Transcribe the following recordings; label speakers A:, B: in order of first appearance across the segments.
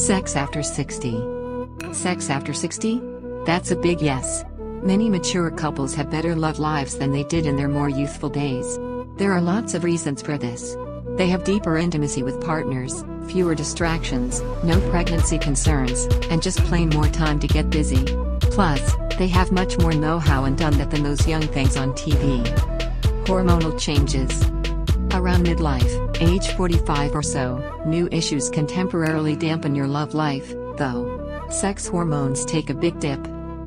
A: Sex after 60. Sex after 60? That's a big yes. Many mature couples have better love lives than they did in their more youthful days. There are lots of reasons for this. They have deeper intimacy with partners, fewer distractions, no pregnancy concerns, and just plain more time to get busy. Plus, they have much more know-how and done that than those young things on TV. Hormonal changes. Around midlife, age 45 or so, new issues can temporarily dampen your love life, though. Sex hormones take a big dip.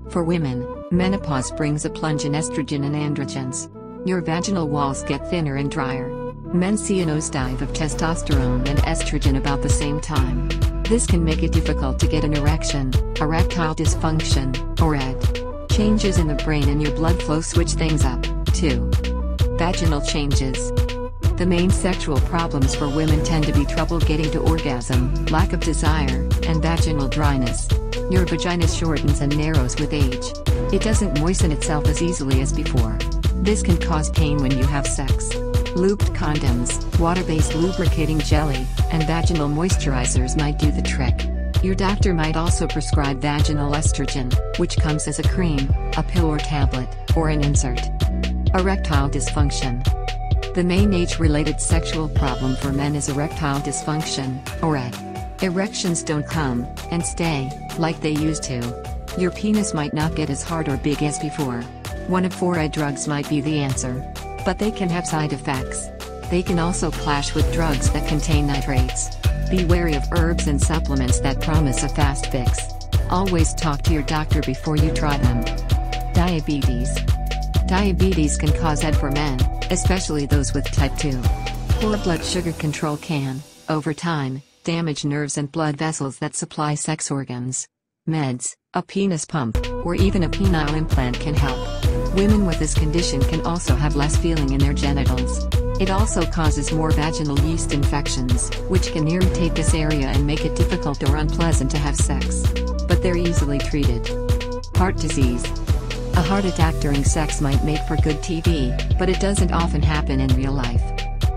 A: For women, menopause brings a plunge in estrogen and androgens. Your vaginal walls get thinner and drier. Men see a nosedive of testosterone and estrogen about the same time. This can make it difficult to get an erection, erectile dysfunction, or ED. Changes in the brain and your blood flow switch things up, too. Vaginal changes. The main sexual problems for women tend to be trouble getting to orgasm, lack of desire, and vaginal dryness. Your vagina shortens and narrows with age. It doesn't moisten itself as easily as before. This can cause pain when you have sex. Lubed condoms, water-based lubricating jelly, and vaginal moisturizers might do the trick. Your doctor might also prescribe vaginal estrogen, which comes as a cream, a pill or tablet, or an insert. Erectile dysfunction. The main age-related sexual problem for men is erectile dysfunction, or ED. Erections don't come, and stay, like they used to. Your penis might not get as hard or big as before. One of four ED drugs might be the answer. But they can have side effects. They can also clash with drugs that contain nitrates. Be wary of herbs and supplements that promise a fast fix. Always talk to your doctor before you try them. Diabetes. Diabetes can cause ED for men, especially those with type 2. Poor blood sugar control can, over time, damage nerves and blood vessels that supply sex organs. Meds, a penis pump, or even a penile implant can help. Women with this condition can also have less feeling in their genitals. It also causes more vaginal yeast infections, which can irritate this area and make it difficult or unpleasant to have sex. But they're easily treated. Heart disease. A heart attack during sex might make for good TV, but it doesn't often happen in real life.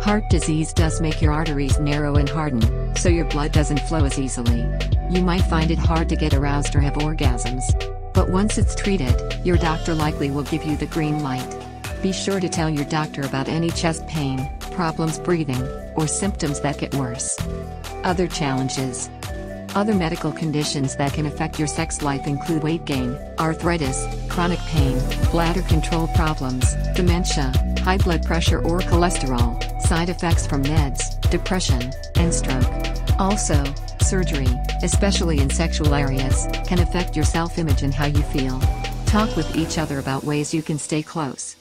A: Heart disease does make your arteries narrow and harden, so your blood doesn't flow as easily. You might find it hard to get aroused or have orgasms. But once it's treated, your doctor likely will give you the green light. Be sure to tell your doctor about any chest pain, problems breathing, or symptoms that get worse. Other challenges. Other medical conditions that can affect your sex life include weight gain, arthritis, chronic pain, bladder control problems, dementia, high blood pressure or cholesterol, side effects from meds, depression, and stroke. Also, surgery, especially in sexual areas, can affect your self-image and how you feel. Talk with each other about ways you can stay close.